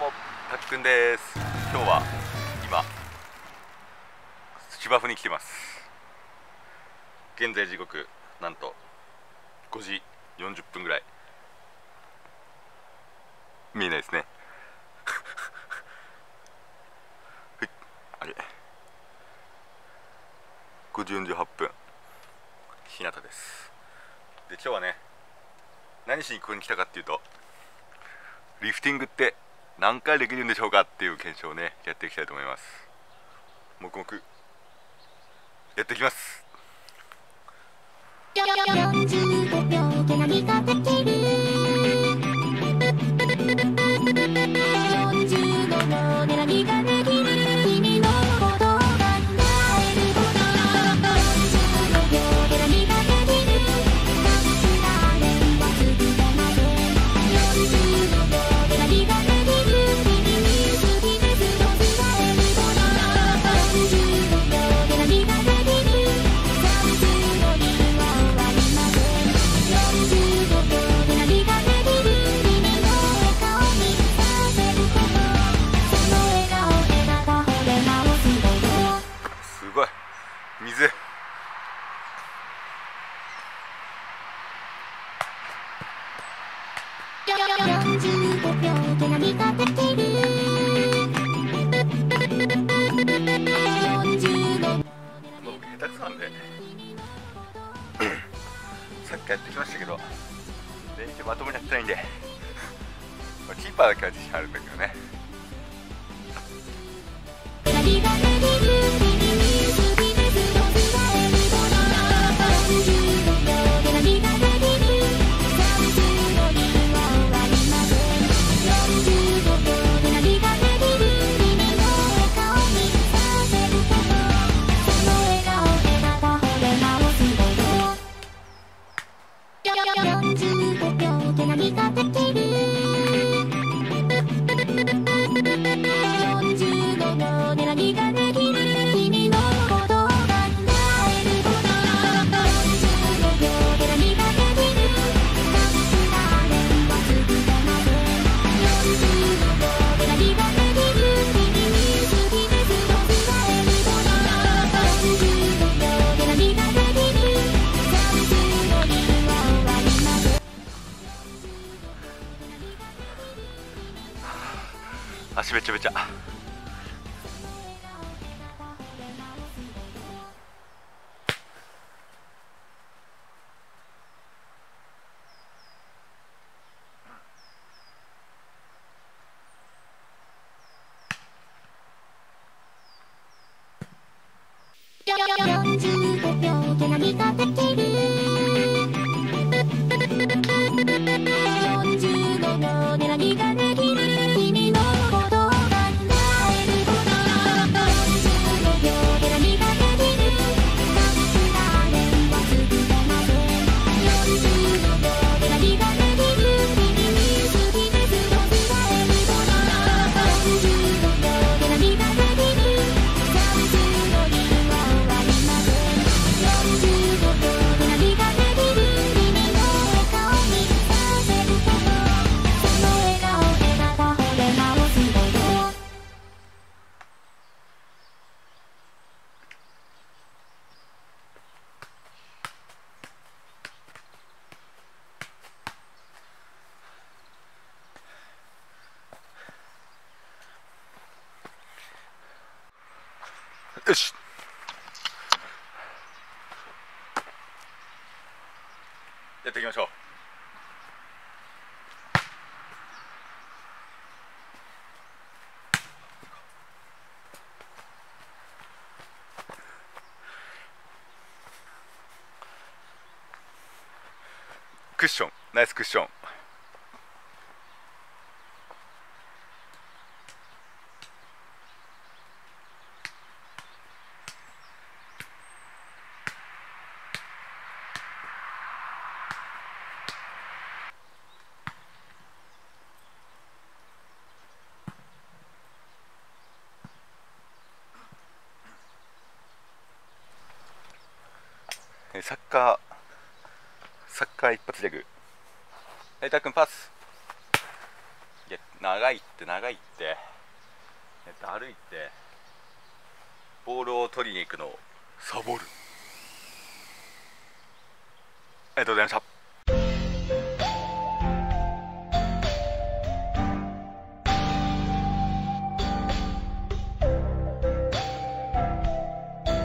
もた滝くんです。今日は今芝生に来てます。現在時刻なんと5時40分ぐらい。見えないですね。あれ。5時48分。日向です。で今日はね何しにここに来たかっていうとリフティングって何回できるんでしょうかっていう検証をねやっていきたいと思います。黙々。やっていきます。僕下手くそなんでさっきやってきましたけど全然まともにやってないんでキーパーだけは自信あるんだけどねめちゃめちゃ。よし。やっていきましょう。クッション。ナイスクッション。サッカーサッカー一発ギャグ。成田君パス。いや長いって長いって。だるいて。ボールを取りに行くのをサボる。ありがとうございました。